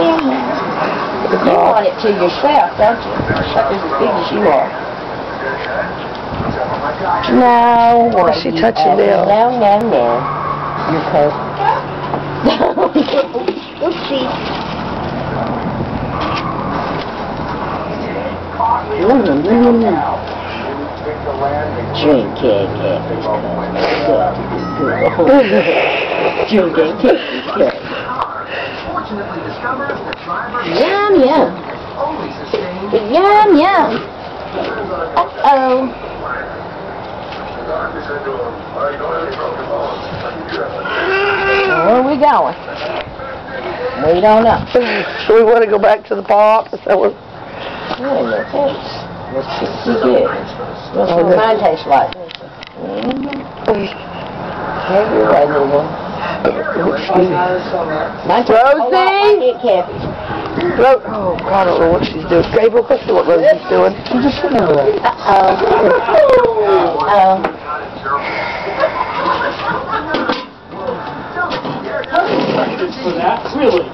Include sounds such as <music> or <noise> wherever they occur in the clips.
You want it to yourself, don't you? Sucker's as big as you are. No, what What's she are you touching at? now? No, no, no. Your coat. <laughs> Oopsie. No, no, no, no, no. Drink it, Kathy's cup. Good. Drink it, Kathy's cup. Yum, yum. Yum, yum. Uh-oh. Where are we going? We don't know. <laughs> So we want to go back to the pop? Is that what? Look, that's, that's pretty. That's what mine tastes like. Have your way, little one. Mine tastes a whole lot like Aunt Kathy's. Ro- oh, God, I don't know what she's doing. Gabriel, let's see what Rosie's doing. Uh-oh. Uh-oh. for that? Really?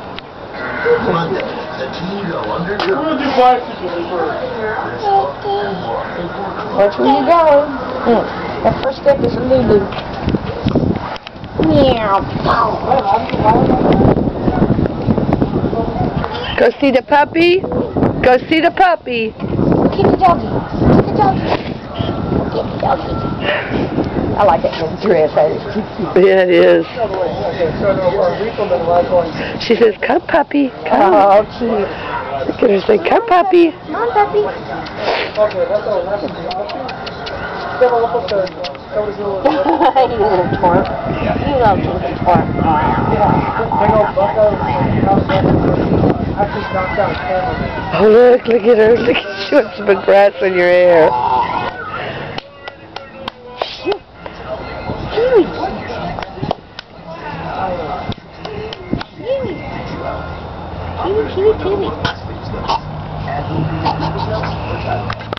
We're gonna do bicycles first. Watch where you going. Mm. That first step is a Lulu. Meow. Go see the puppy. Go see the puppy. Get the doggy. Get the doggy. Get the doggy. I like that little dress. That is. Yeah, it is. She says, come puppy. Come. Oh, cute. Look at her say, come puppy. Come on, puppy. You little twerp. You little kinky twerp. Oh, look, look at her. Look at you have some grass in your hair. Kiwi, kiwi, kiwi.